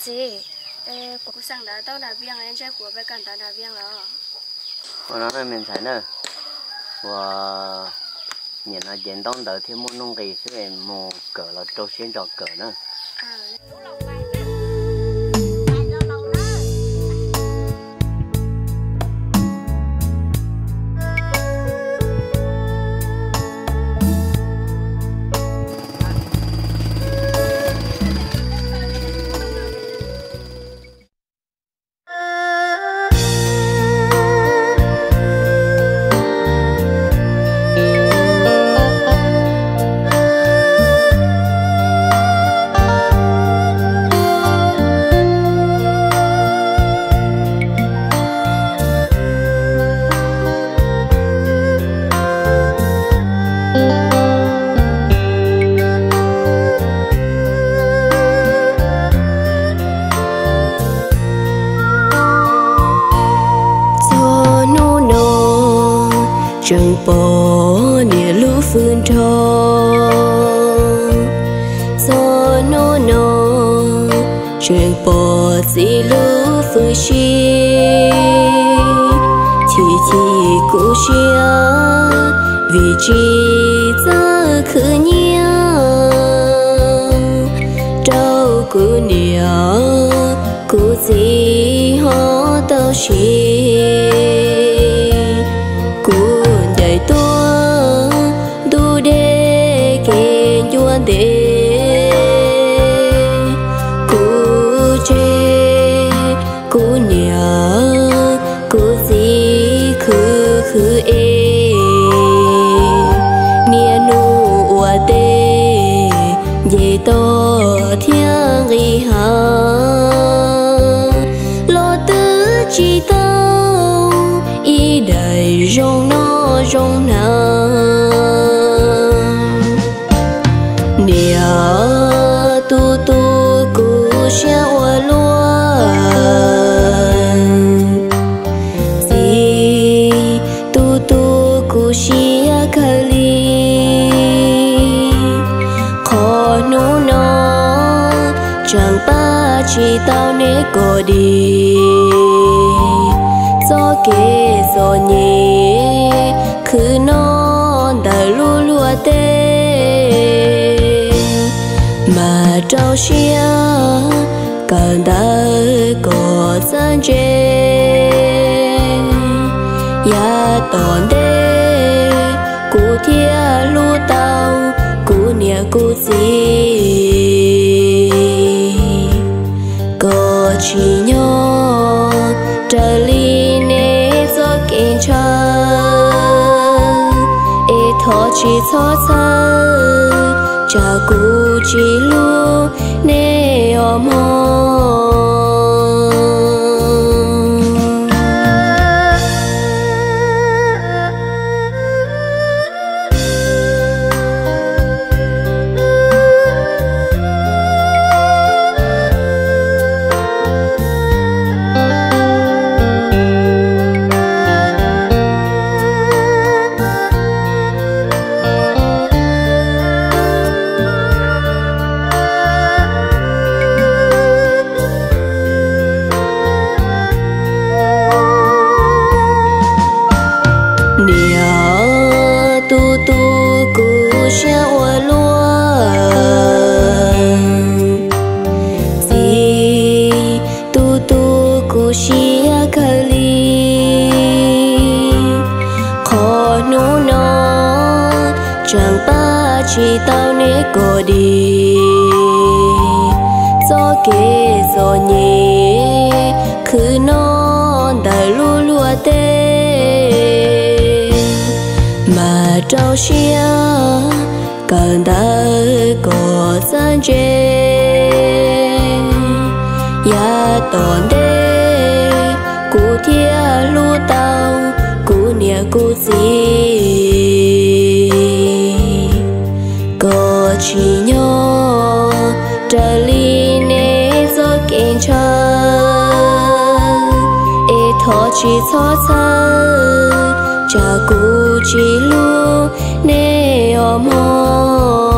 gì ê cũng sang đã tao đã viên anh chơi của bé cần tao đã viên rồi. Nói với mình thấy nữa và nhìn là diễn đông đợi thêm một nông kỳ sẽ một cỡ là trâu xuyên trò cỡ nữa chẳng bỏ nè lũ phương thô, gió nô nô chẳng bỏ gì lũ phương chi. Chi chỉ cũ chia vì chi ra khứ nhia trâu cứ nia, cứ gì họ tao chia rong nó rong nở nè tu tu cú xe ua lúa si tu tu cú xe kali khó nu nó, chẳng ba chi tao nế cô đi gió kê gió nhẹ cứ non đời lu lúa tê mà trâu xia cần đời có dân chê ya tòn đê, cụ thia lu tàu, cụ nia cụ gì. Chỉ cho xa cha cụ chỉ lu nè ở mong chỉ tao nế cô đi. Gió kê gió nhẹ cứ non đại lu lua tê. Mà trao xia cần đời có gian chê ya toàn đê cụ thia lu tao cụ nia cụ gì chỉ nhỏ trở li nè gió kinh chờ ê thọ chỉ thọ thơ cha cu chi lu ne o mo